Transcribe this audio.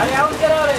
અરે આવું જ કરાવો. રે